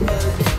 melody.